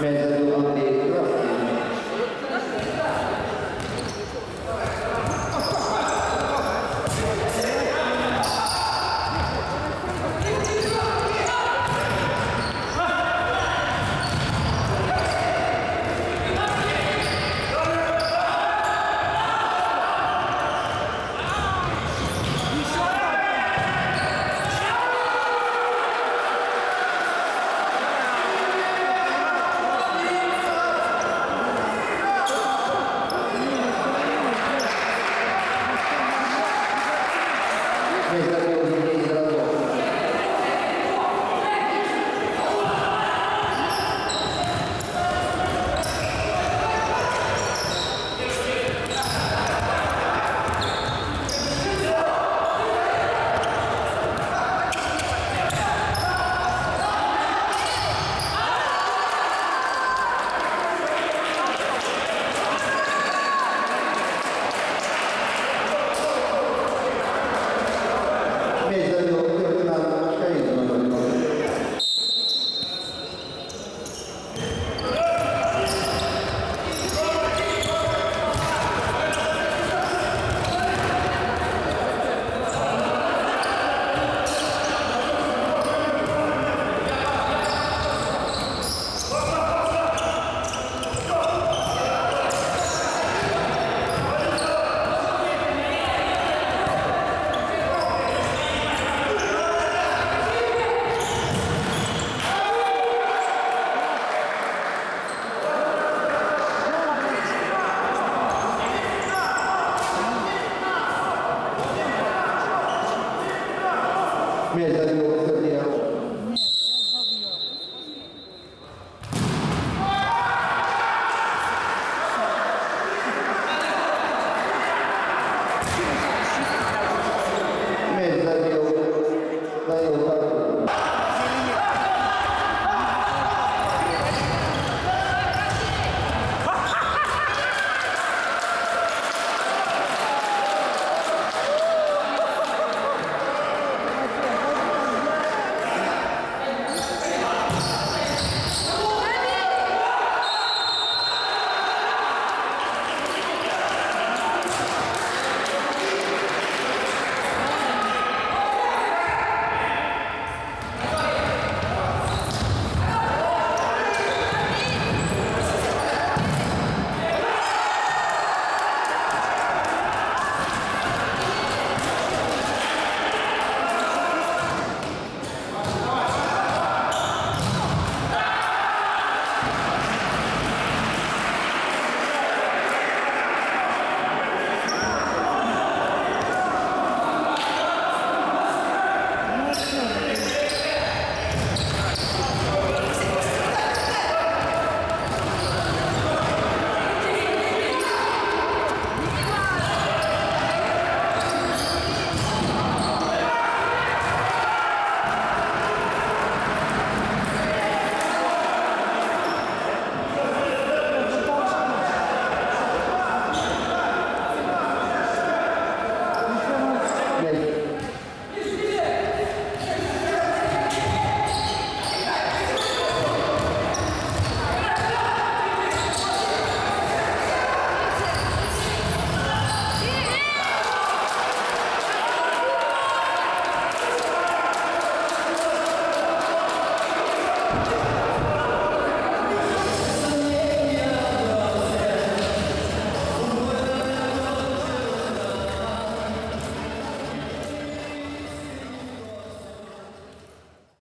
Medal of the 面向